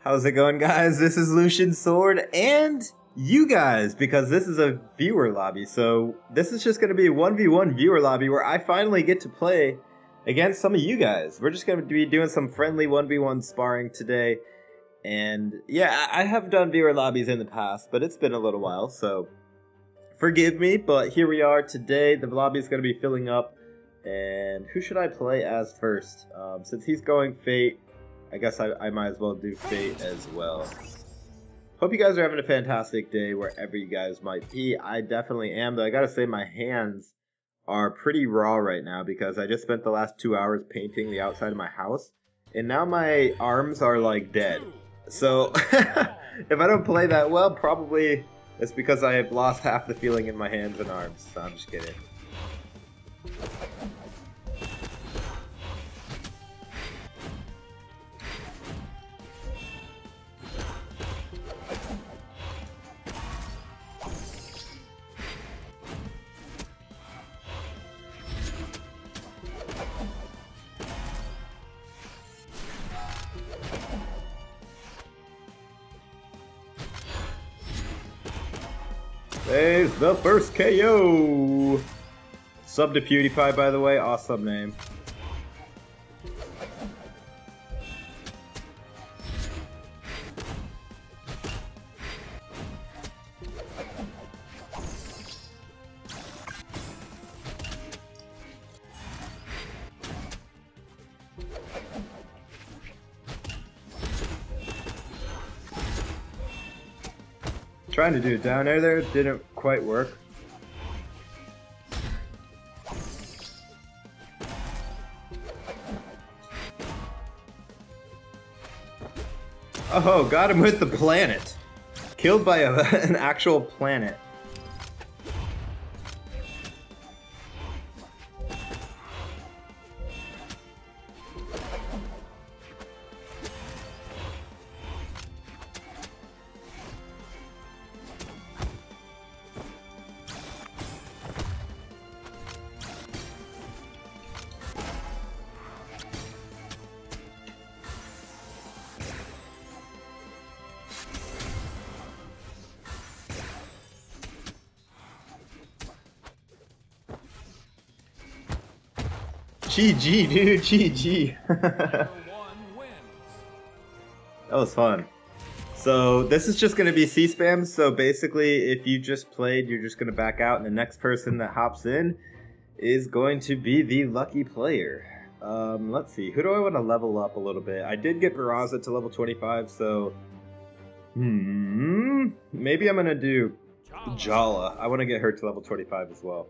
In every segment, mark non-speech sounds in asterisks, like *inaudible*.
How's it going, guys? This is Lucian Sword and you guys, because this is a viewer lobby. So this is just going to be a 1v1 viewer lobby where I finally get to play against some of you guys. We're just going to be doing some friendly 1v1 sparring today. And yeah, I have done viewer lobbies in the past, but it's been a little while, so forgive me. But here we are today. The lobby is going to be filling up. And who should I play as first? Um, since he's going Fait, I guess I, I might as well do Fait as well. Hope you guys are having a fantastic day wherever you guys might be. I definitely am, though I gotta say my hands are pretty raw right now because I just spent the last two hours painting the outside of my house. And now my arms are like dead. So *laughs* if I don't play that well, probably it's because I have lost half the feeling in my hands and arms. So I'm just kidding. There's the first KO! Sub to PewDiePie, by the way. Awesome name. Trying to do down air there, didn't quite work. Oh, got him with the planet. Killed by a, *laughs* an actual planet. GG, dude, GG. *laughs* that was fun. So this is just going to be C-spam, so basically if you just played, you're just going to back out, and the next person that hops in is going to be the lucky player. Um, let's see, who do I want to level up a little bit? I did get Barraza to level 25, so... Hmm... Maybe I'm going to do Jhala. I want to get her to level 25 as well.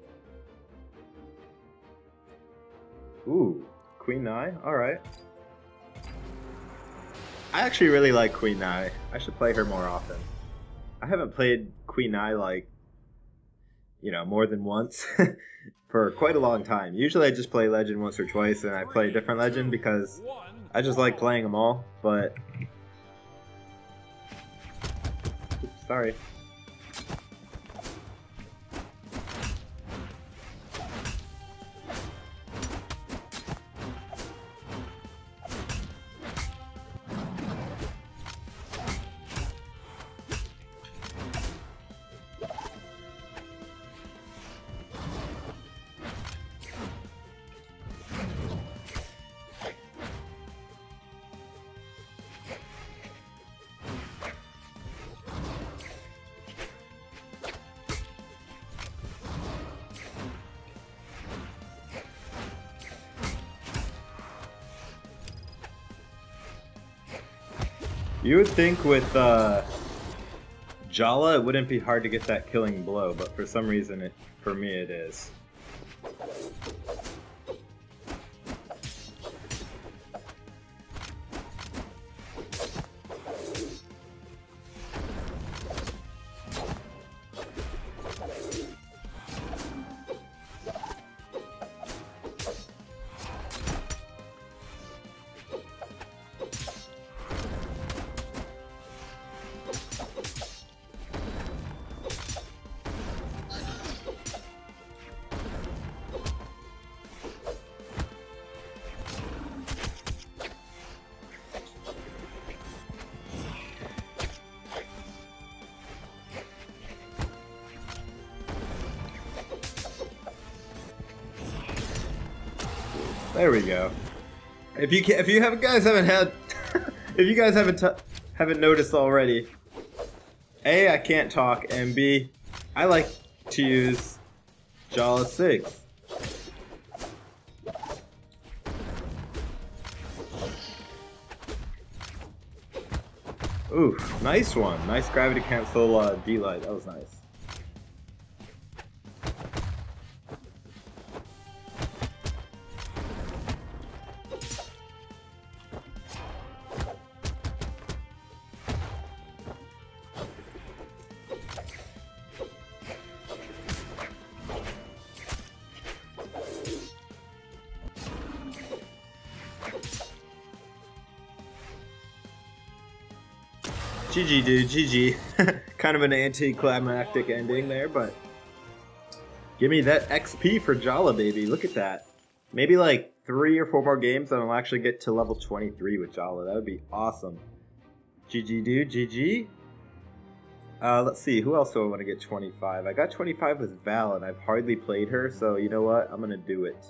Ooh, Queen Nai? Alright. I actually really like Queen Nai. I should play her more often. I haven't played Queen Nai like, you know, more than once *laughs* for quite a long time. Usually I just play Legend once or twice and I play a different Legend because I just like playing them all, but... Oops, sorry. You would think with uh, Jhala it wouldn't be hard to get that killing blow, but for some reason, it for me it is. There we go. If you can, if you have guys haven't had, *laughs* if you guys haven't haven't noticed already, a I can't talk, and B I like to use Jhala six. Ooh, nice one. Nice gravity cancel uh, D-light. That was nice. GG, dude. GG. *laughs* kind of an anticlimactic ending there, but give me that XP for Jhala, baby. Look at that. Maybe like three or four more games, and I'll actually get to level 23 with Jhala. That would be awesome. GG, dude. GG. Uh, let's see, who else do I want to get 25? I got 25 with Val, and I've hardly played her, so you know what? I'm going to do it.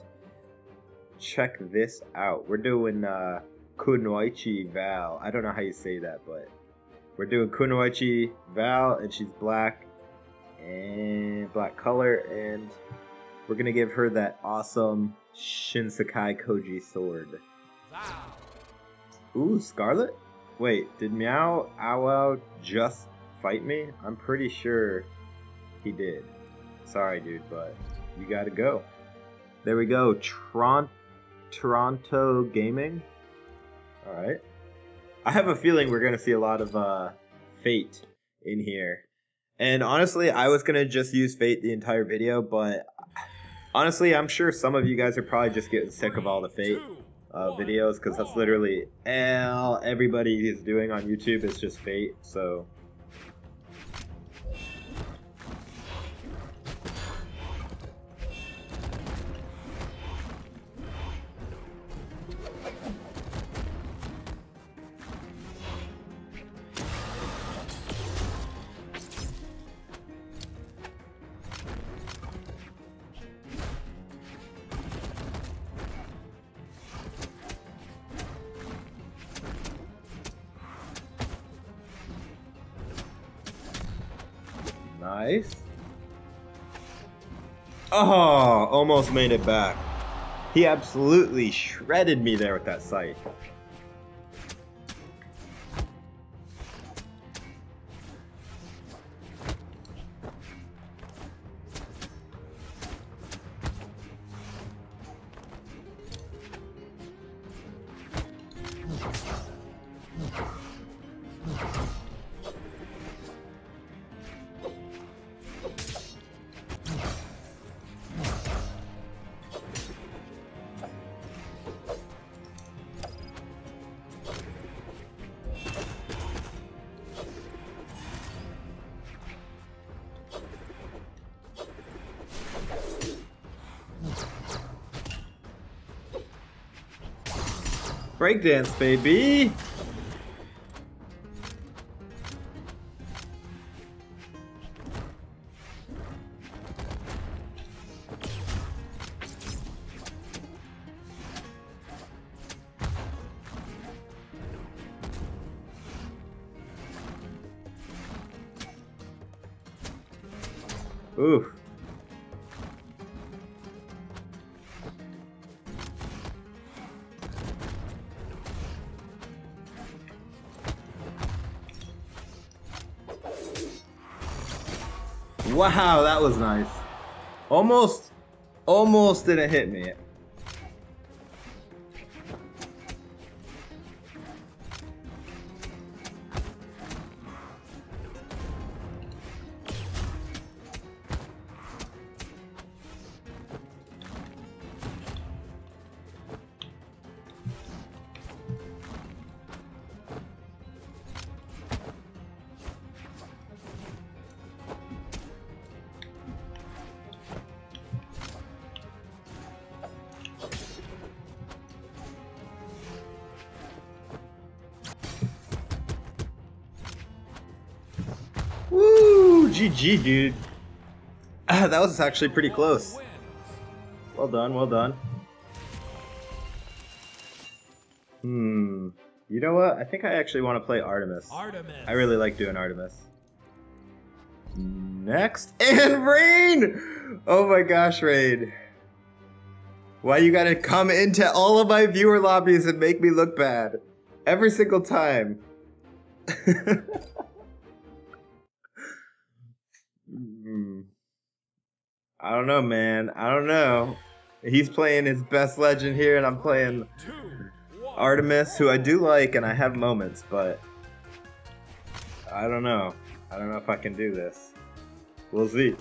Check this out. We're doing uh, Kunoichi Val. I don't know how you say that, but we're doing Kunoichi Val, and she's black and black color, and we're gonna give her that awesome Shinsekai Koji sword. Ooh, Scarlet? Wait, did Meow Ow just fight me? I'm pretty sure he did. Sorry, dude, but you gotta go. There we go. Tron Toronto Gaming. Alright. I have a feeling we're gonna see a lot of uh, Fait in here. And honestly, I was gonna just use Fait the entire video, but honestly, I'm sure some of you guys are probably just getting sick of all the Fait uh, videos because that's literally all everybody is doing on YouTube is just Fait. So Oh, almost made it back. He absolutely shredded me there with that sight. Breakdance, baby! Ooh. Wow, that was nice. Almost, almost didn't hit me. GG, dude. *laughs* that was actually pretty close. Well done, well done. Hmm. You know what? I think I actually want to play Artemis. Artemis. I really like doing Artemis. Next, *laughs* and Rain! Oh my gosh, Rain. Why you gotta come into all of my viewer lobbies and make me look bad? Every single time. *laughs* I don't know, man. I don't know. He's playing his best legend here, and I'm playing Artemis, who I do like, and I have moments, but I don't know. I don't know if I can do this. We'll see.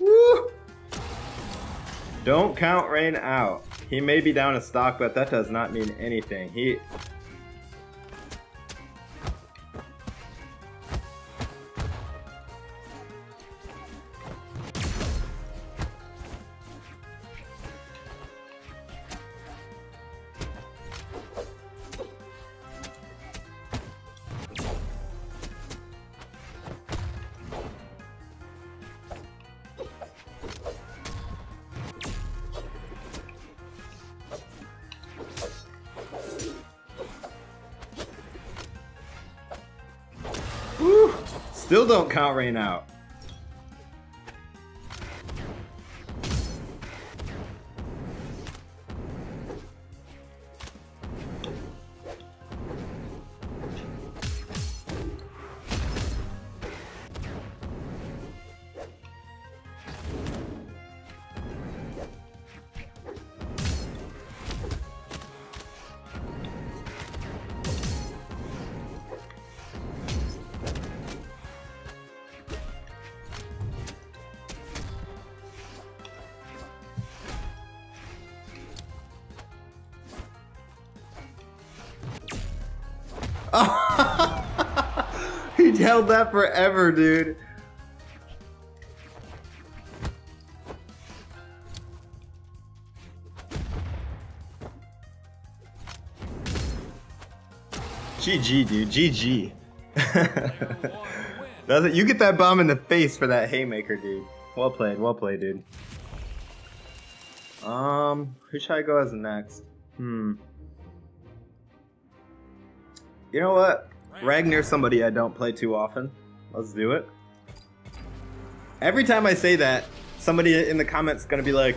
Woo! Don't count Rain out. He may be down a stock, but that does not mean anything. He Count rain out. *laughs* he held that forever, dude. GG, dude. GG. *laughs* Does it? You get that bomb in the face for that haymaker, dude. Well played, well played, dude. Um, who should I go as next? Hmm. You know what? Ragnar's somebody I don't play too often. Let's do it. Every time I say that, somebody in the comments gonna be like,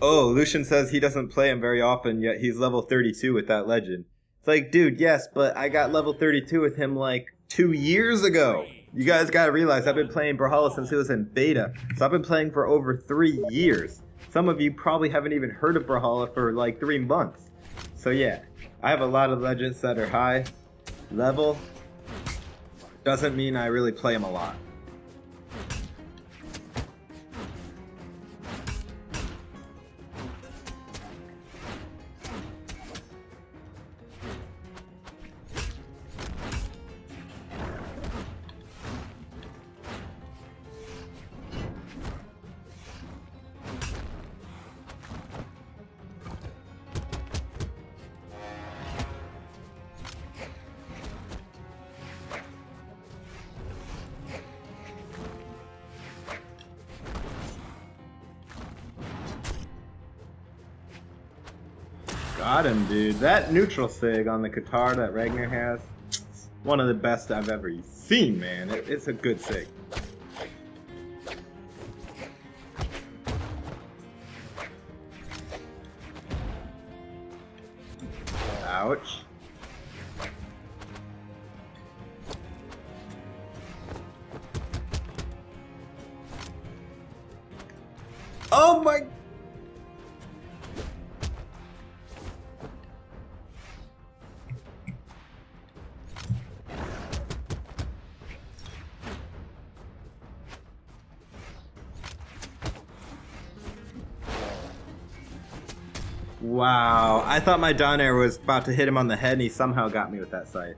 "Oh, Lucian says he doesn't play him very often, yet he's level 32 with that legend." It's like, dude, yes, but I got level 32 with him like two years ago. You guys gotta realize I've been playing Brawlhalla since it was in beta, so I've been playing for over three years. Some of you probably haven't even heard of Brawlhalla for like three months. So yeah, I have a lot of legends that are high level. Doesn't mean I really play him a lot. Got him, dude. That neutral sig on the katar that Ragnar has, one of the best I've ever seen, man. It, it's a good sig. Wow, I thought my down air was about to hit him on the head and he somehow got me with that sight.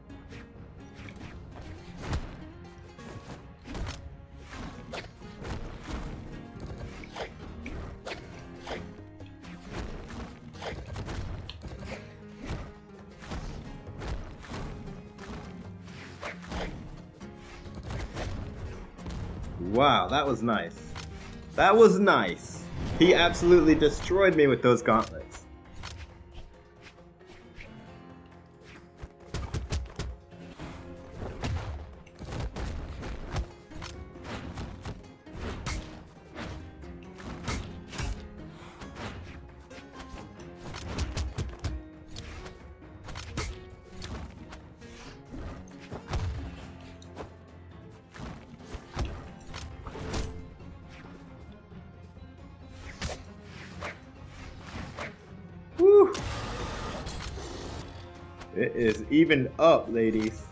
Wow, that was nice. That was nice. He absolutely destroyed me with those gauntlets. It is even up, ladies.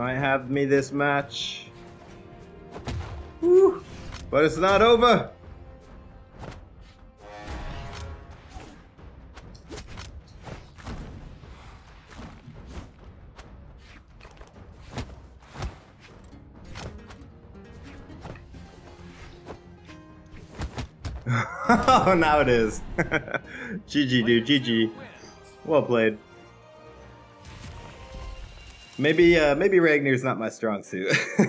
Might have me this match. Woo! But it's not over! *laughs* oh, now it is. *laughs* GG, dude. GG. Well played. Maybe, uh, maybe Ragnar's not my strong suit. *laughs*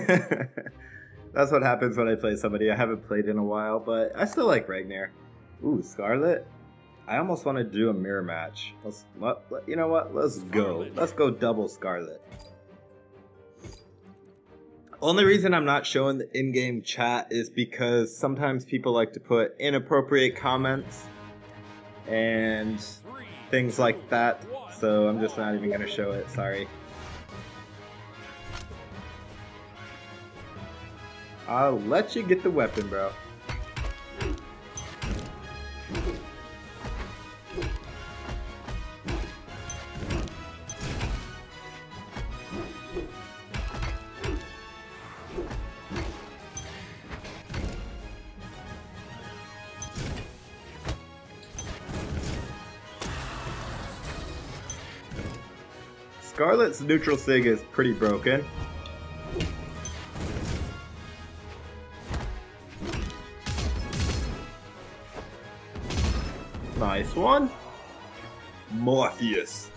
That's what happens when I play somebody I haven't played in a while, but I still like Ragnar. Ooh, Scarlet. I almost want to do a mirror match. Let's, let, let- you know what? Let's go. Let's go double Scarlet. Only reason I'm not showing the in-game chat is because sometimes people like to put inappropriate comments and things like that. So I'm just not even gonna show it. Sorry. I'll let you get the weapon, bro. Scarlet's neutral sig is pretty broken. Nice one. Morpheus.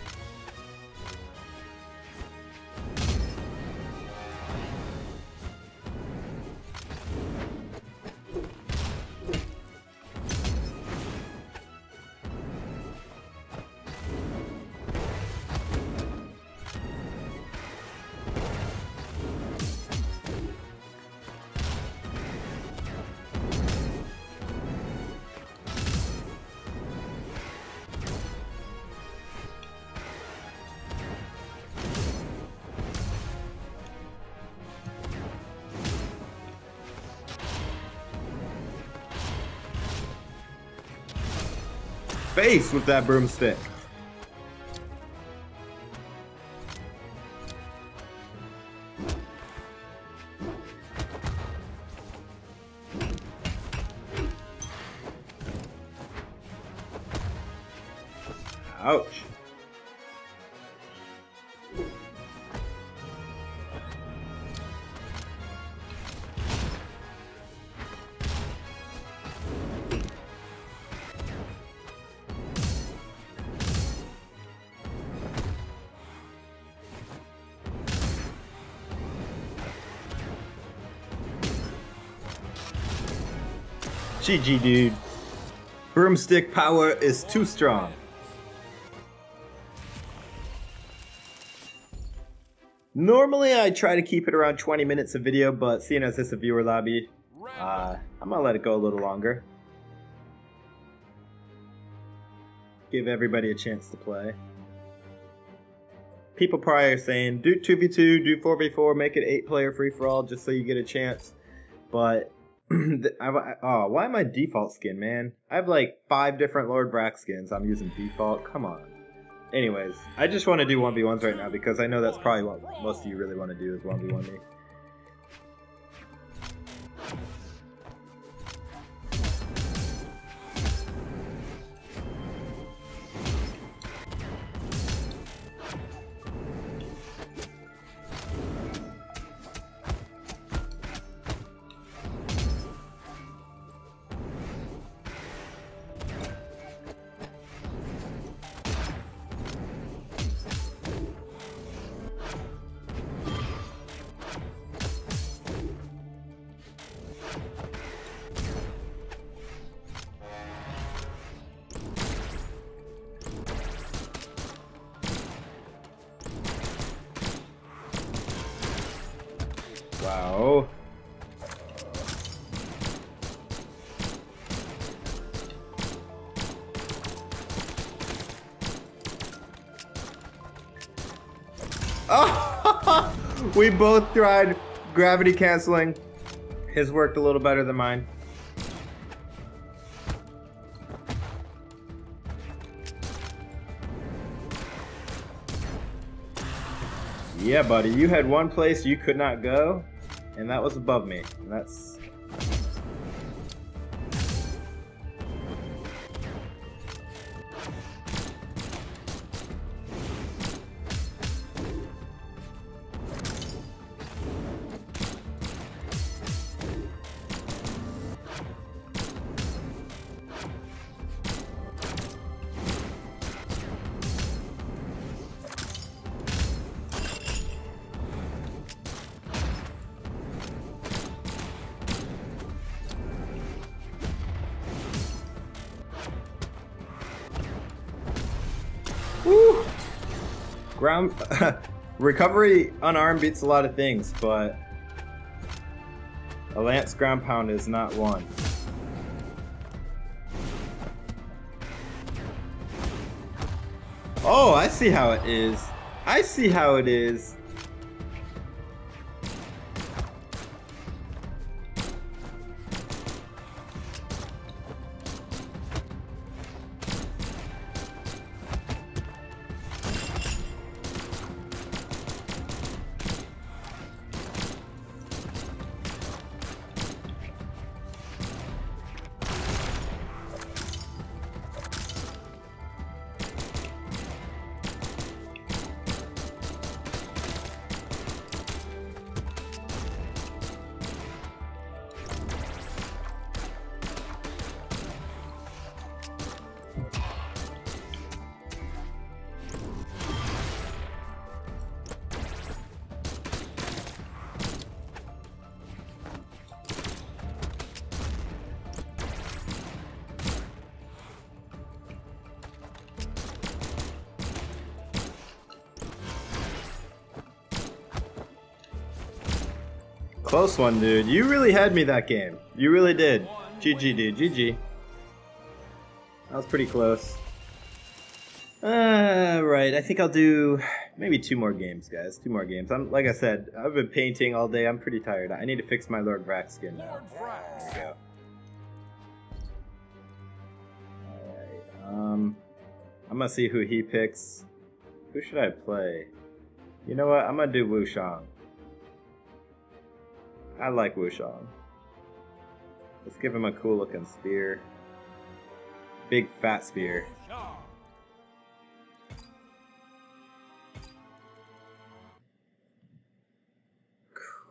Face with that broomstick. GG, dude. Broomstick power is too strong. Normally, I try to keep it around 20 minutes of video, but seeing as this is a viewer lobby, uh, I'm gonna let it go a little longer. Give everybody a chance to play. People probably are saying, do 2v2, do 4v4, make it 8 player free for all just so you get a chance. But, *clears throat* I, oh, why my default skin, man? I have like 5 different Lord Vraxx skins I'm using default. Come on. anyways, I just want to do 1v1s right now because I know that's probably what most of you really want to do is 1v1 me. We both tried gravity canceling. His worked a little better than mine. Yeah, buddy, you had one place you could not go, and that was above me. And that's Ground *laughs* recovery unarmed beats a lot of things, but a lance ground pound is not one. Oh, I see how it is. I see how it is. Close one, dude. You really had me that game. You really did. GG, dude. GG. That was pretty close. Uh, right. I think I'll do maybe two more games, guys. Two more games. I'm like I said, I've been painting all day. I'm pretty tired. I need to fix my Lord Vraxx skin now. Lord Vraxx. There we go. Alright, um, I'm gonna see who he picks. Who should I play? You know what? I'm gonna do Wu Shang. I like Wu Shang. Let's give him a cool looking spear. Big fat spear.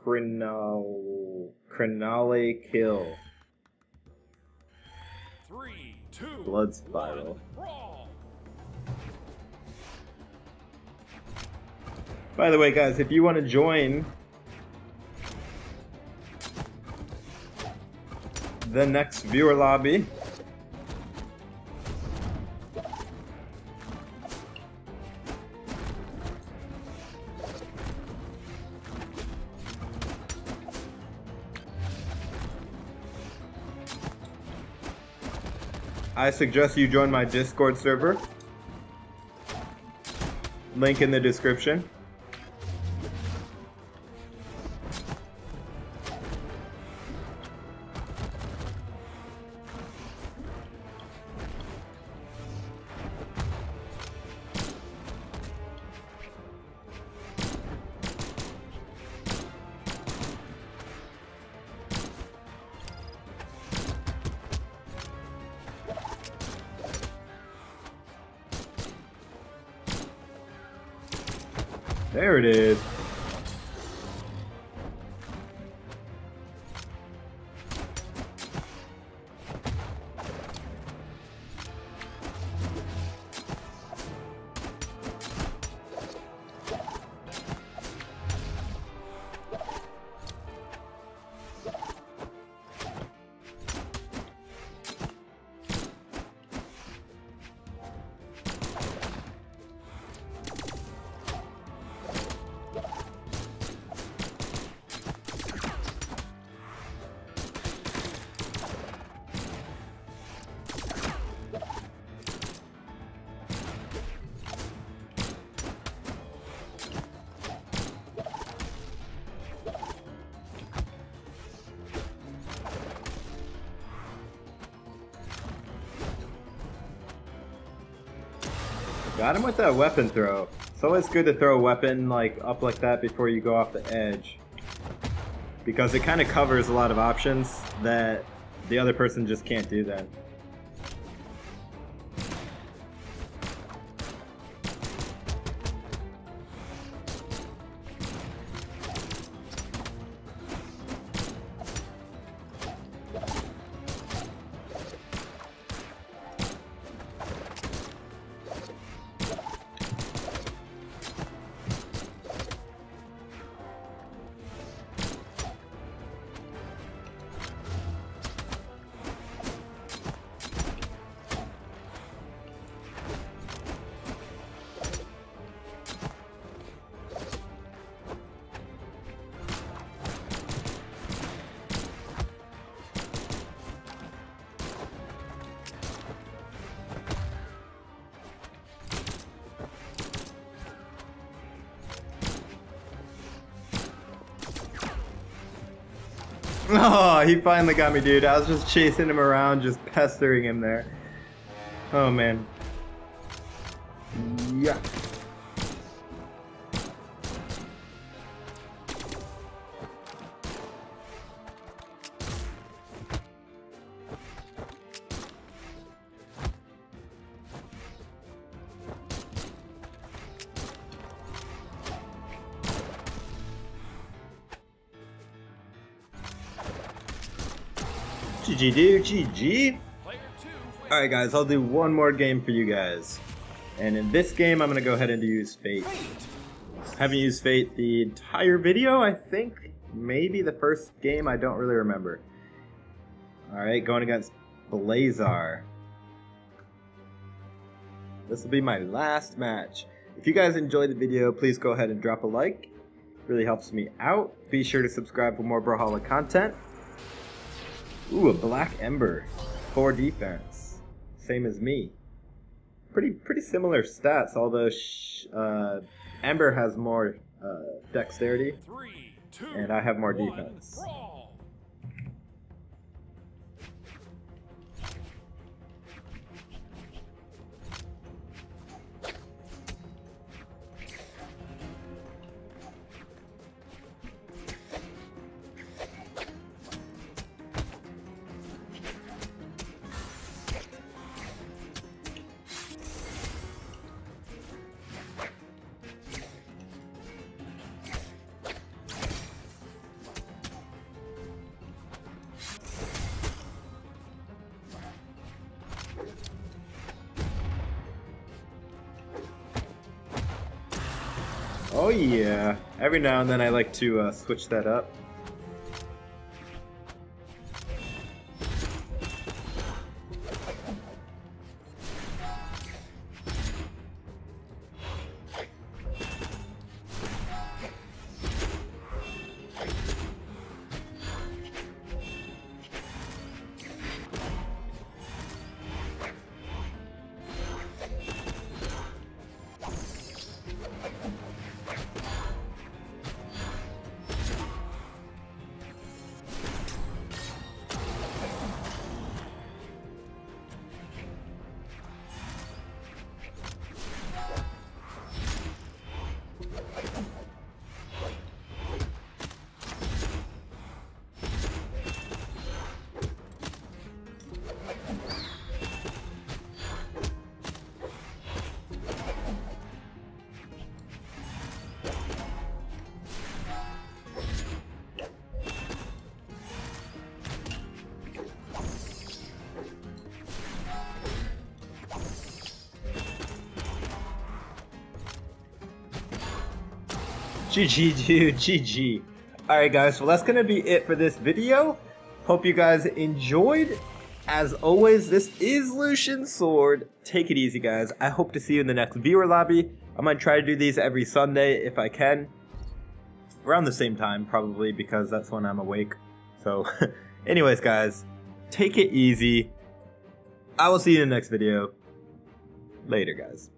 Crinal. Crinale kill. Three, two, Blood spiral. By the way, guys, if you want to join the next viewer lobby, I suggest you join my Discord server. Link in the description. Got him with that weapon throw. So it's always good to throw a weapon like up like that before you go off the edge. Because it kind of covers a lot of options that the other person just can't do then. *laughs* Oh, he finally got me, dude. I was just chasing him around, just pestering him there. Oh, man. Yeah. GG. GG. Alright, guys, I'll do one more game for you guys. And in this game, I'm going to go ahead and use Fait. Haven't used Fait the entire video, I think. Maybe the first game, I don't really remember. Alright, going against Blazar. This will be my last match. If you guys enjoyed the video, please go ahead and drop a like. It Really helps me out. Be sure to subscribe for more Brawlhalla content. Ooh, a Black Ember. 4 defense. Same as me. Pretty pretty similar stats, although sh- uh, Ember has more uh, dexterity. Three, two, And I have more defense. brawl. Oh yeah. Every now and then I like to uh, switch that up. GG, dude. *laughs* GG. Alright, guys, so that's going to be it for this video. Hope you guys enjoyed. As always, this is Lucian Sword. Take it easy, guys. I hope to see you in the next viewer lobby. I might try to do these every Sunday if I can. Around the same time, probably, because that's when I'm awake. So, *laughs* anyways, guys, take it easy. I will see you in the next video. Later, guys.